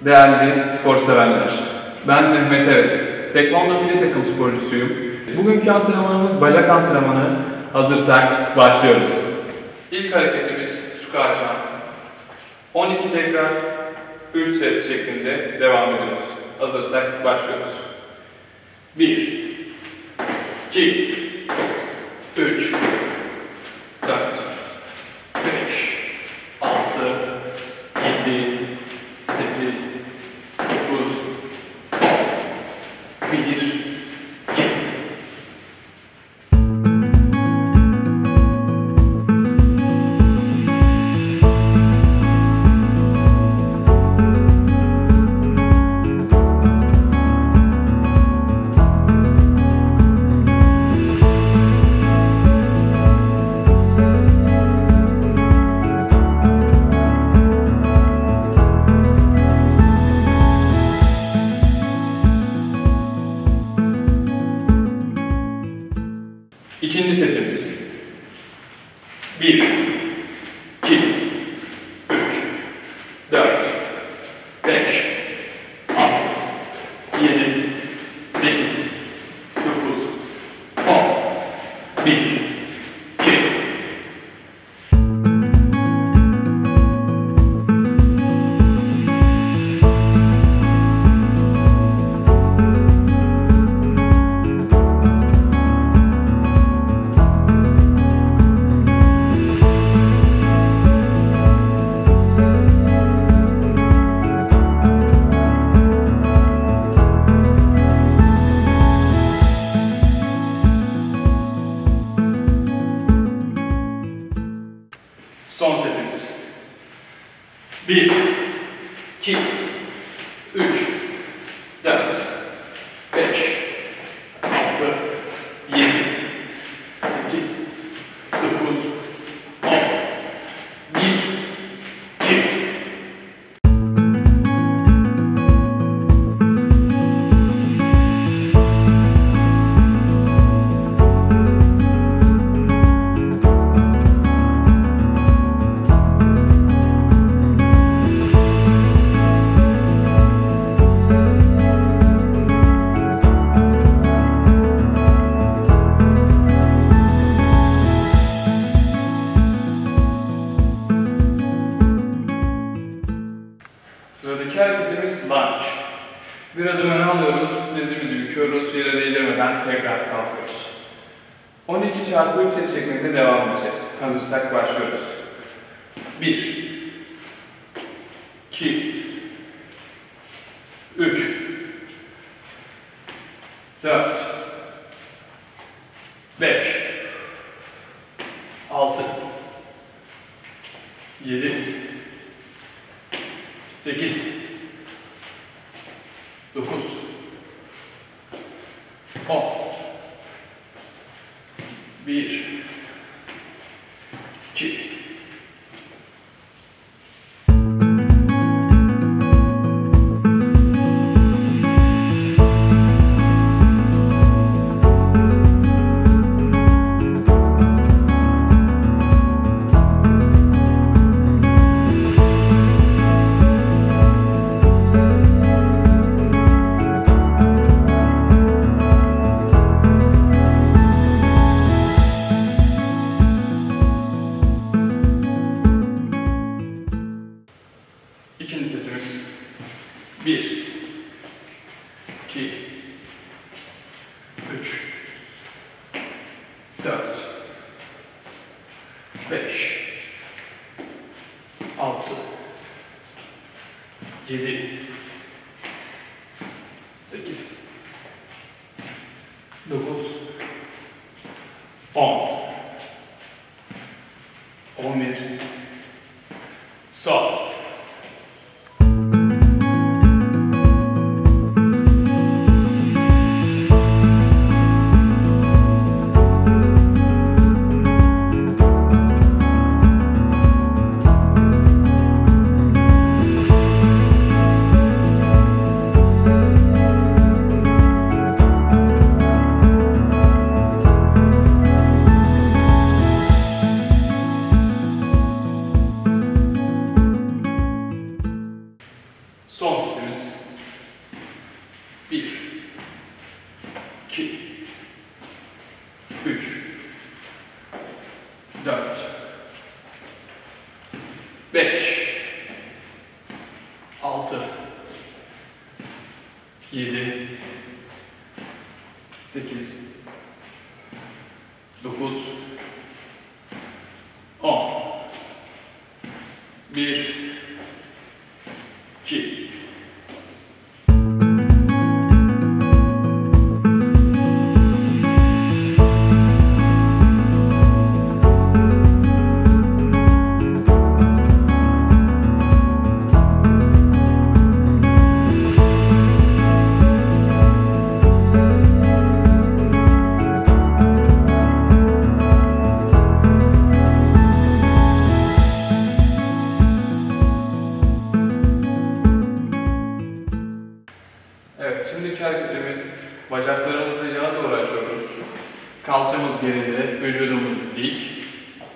Değerli spor severler, ben Mehmet Eves. Tekvando milli takım sporcusuyum. Bugünkü antrenmanımız bacak antrenmanı. Hazırsak başlıyoruz. İlk hareketimiz squat jump. 12 tekrar, 3 set şeklinde devam ediyoruz. Hazırsak başlıyoruz. 1 2 3 10 1 2 12 çarpı 3 ses şeklinde devam edeceğiz. Hazırsak başlıyoruz. 1 2 3 4 5 6 7 8 9 10 1 10 11 Sol 9 10 1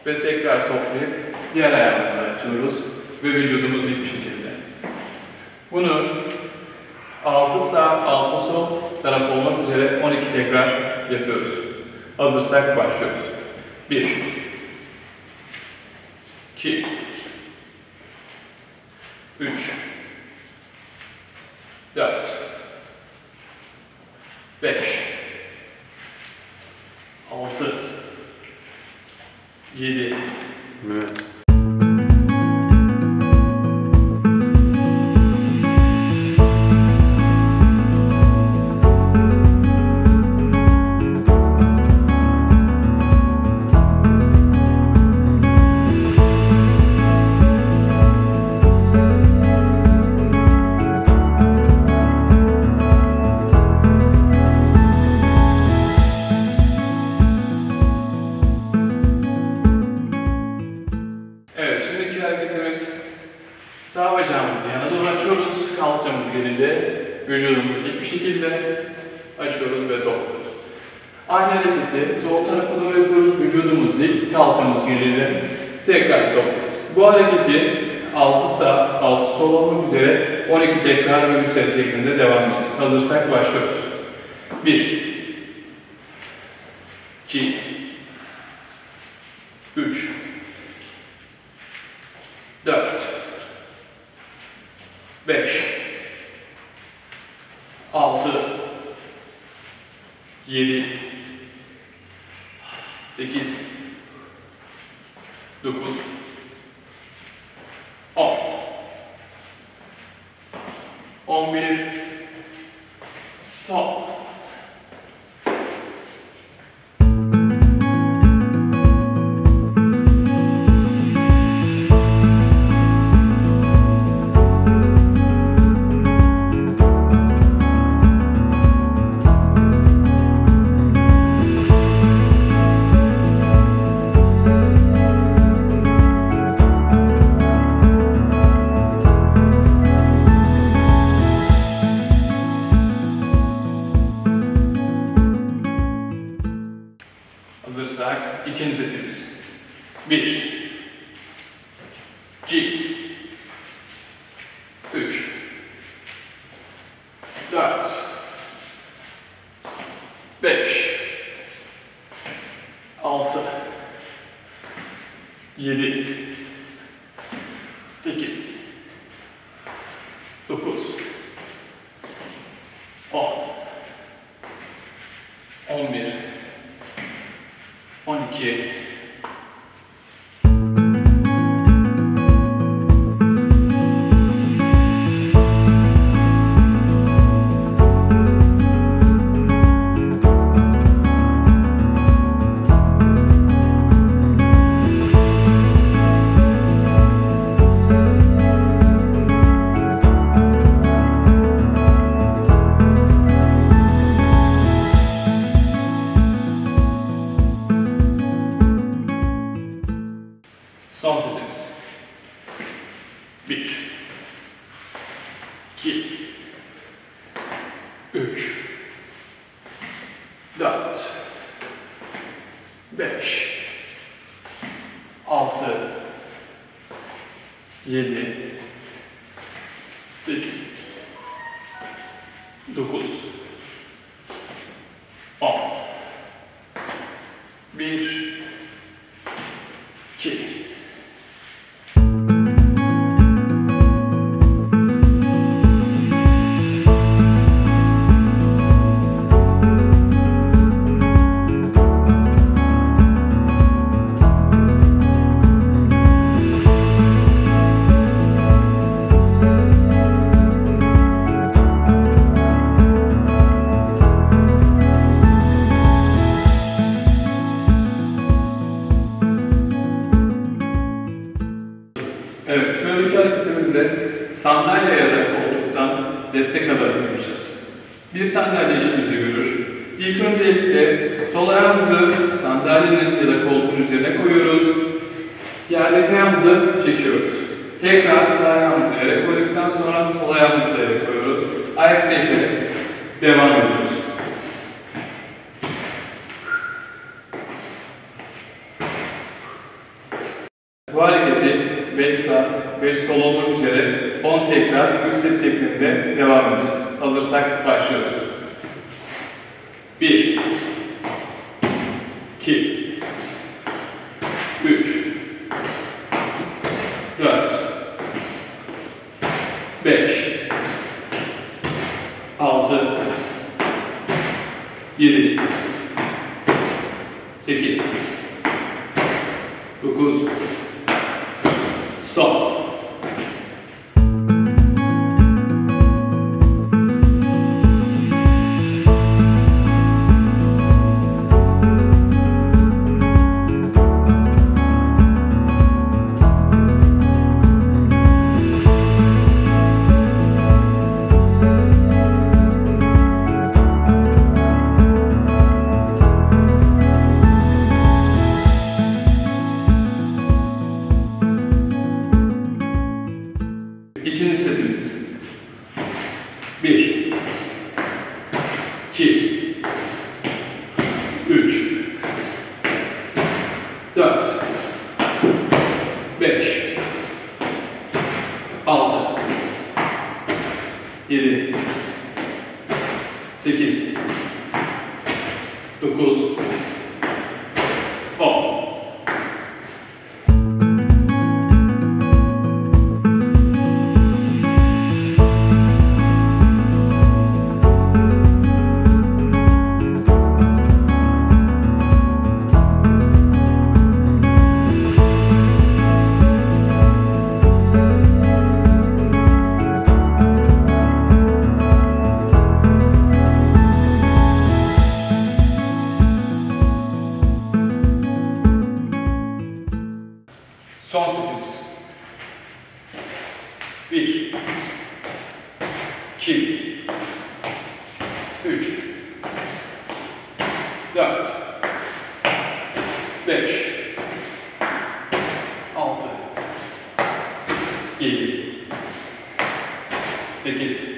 ve tekrar toplayıp diğer ayağımızı açıyoruz ve vücudumuz dik bir şekilde. Bunu 6 sağ, 6 sol taraf olmak üzere 12 tekrar yapıyoruz. Hazırsak başlıyoruz. 1 2 3 kalçamız geride. Tekrar topluyoruz. Bu hareketi 6 sağ, 6 sol olmak üzere 12 tekrar ve 3 set şeklinde devam edeceğiz. Hazırsak başlıyoruz. 1 2 3 4 5 6 7 8 9 10 7 6 7 8 9 10 Yerdeki ayağımızı çekiyoruz. Tekrar sağ ayağımızı yere koyduktan sonra sol ayağımızı da yere koyuyoruz. Ayak devam ediyoruz. Bu hareketi 5 sağ, 5 sol olmak üzere 10 tekrar 3 set şeklinde devam edeceğiz. Hazırsak başlıyoruz. 1 2 3 4 5 6 7 8 5 6 7 8 9 7 8 9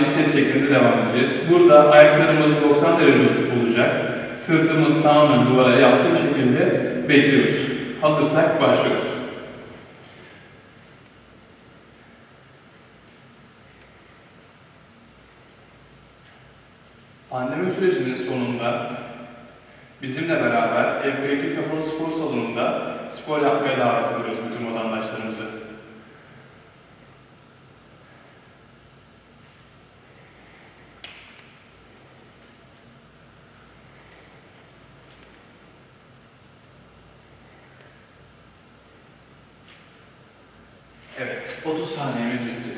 2 set şeklinde devam edeceğiz. Burada ayaklarımız 90 derece olacak. Sırtımız tamamen duvara yaslı şekilde bekliyoruz. Hazırsak başlıyoruz. Pandemi sürecinin sonunda bizimle beraber Ebru Kapalı Spor Salonu'nda spor yapmaya davet ediyoruz bütün vatandaşlarımızı. Evet, 30 saniyemiz bitti.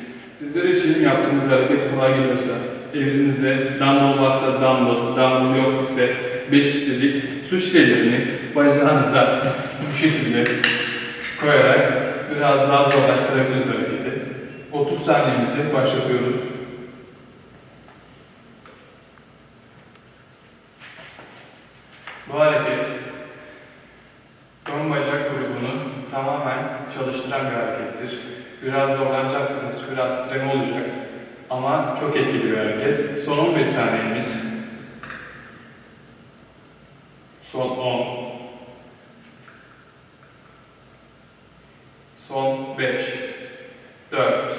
Sizler için yaptığımız hareket kolay geliyorsa, evinizde dumbbell varsa dumbbell, dumbbell yok ise 5 şişelik su şişelerini bacağınıza bu şekilde koyarak biraz daha zorlaştırabiliriz hareketi. 30 saniyemizi başlatıyoruz. Bu hareket ön bacak grubunu tamamen çalıştıran bir harekettir. Biraz zorlanacaksınız, olacak ama çok etkili bir hareket. Son 15 saniyemiz. Son 10. Son 5. 4.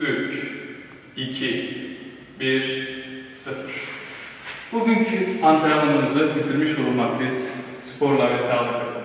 3. 2. 1. 0. Bugünkü antrenmanımızı bitirmiş bulunmaktayız. Sporla ve sağlıkla.